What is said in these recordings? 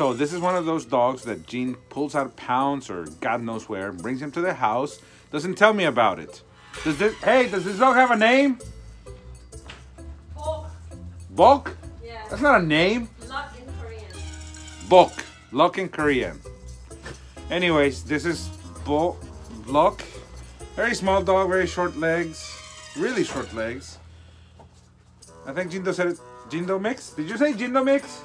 So this is one of those dogs that Jin pulls out of pounds or God knows where, brings him to the house, doesn't tell me about it. Does this? Hey, does this dog have a name? Oh, Bok? yeah. That's not a name. Luck in Korean. Bok. Luck in Korean. Anyways, this is Bok. Luck. Very small dog, very short legs. Really short legs. I think Jindo said it. Jindo mix? Did you say Jindo mix?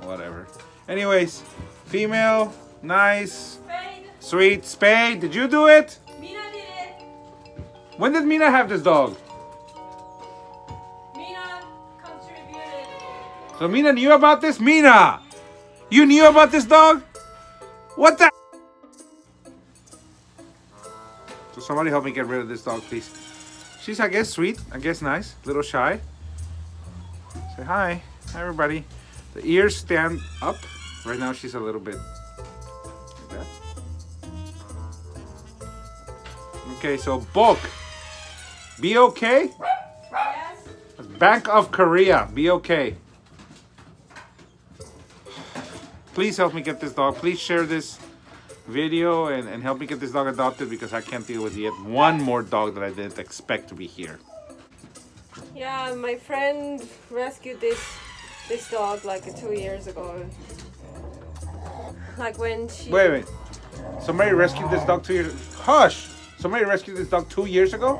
I don't know. Whatever. Anyways, female, nice, Spayed. sweet. Spayed, did you do it? Mina did it. When did Mina have this dog? Mina contributed. So Mina knew about this? Mina! You knew about this dog? What the? So somebody help me get rid of this dog, please. She's, I guess, sweet. I guess nice. Little shy. Say hi. Hi, everybody. The ears stand up. Right now, she's a little bit like that. Okay, so Bok. Be okay? Yes. Bank of Korea. Be okay. Please help me get this dog. Please share this video and, and help me get this dog adopted because I can't deal with yet one more dog that I didn't expect to be here. Yeah, my friend rescued this this dog like two years ago. Like when she. Wait, wait. Somebody rescued this dog two years. Hush! Somebody rescued this dog two years ago.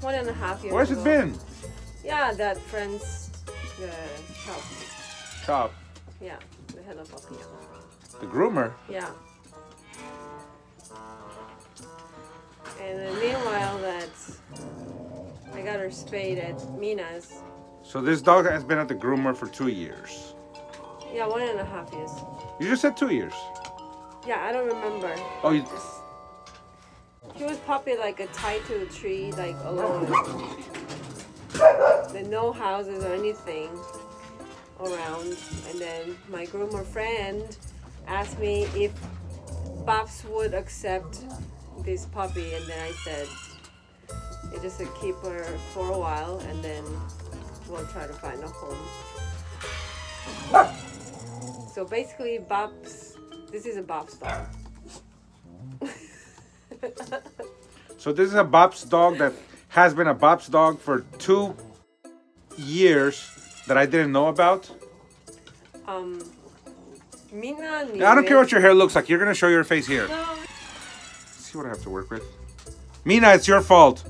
One and a half years. Where's it been? Yeah, that friend's the shop. Chop. Yeah, the hello puppy. The groomer. Yeah. And meanwhile, that I got her spayed at Mina's. So this dog has been at the groomer for two years. Yeah, one and a half years. You just said two years. Yeah, I don't remember. Oh, you, She was puppy like a tied to a tree, like alone. There no houses or anything around. And then my groomer friend asked me if Babs would accept this puppy, and then I said, "You just keep her for a while, and then we'll try to find a home." So basically, Babs, this is a Babs dog. So this is a Bob's dog that has been a Bob's dog for two years that I didn't know about. Um, Mina I don't care what your hair looks like. You're gonna show your face here. No, See what I have to work with. Mina, it's your fault.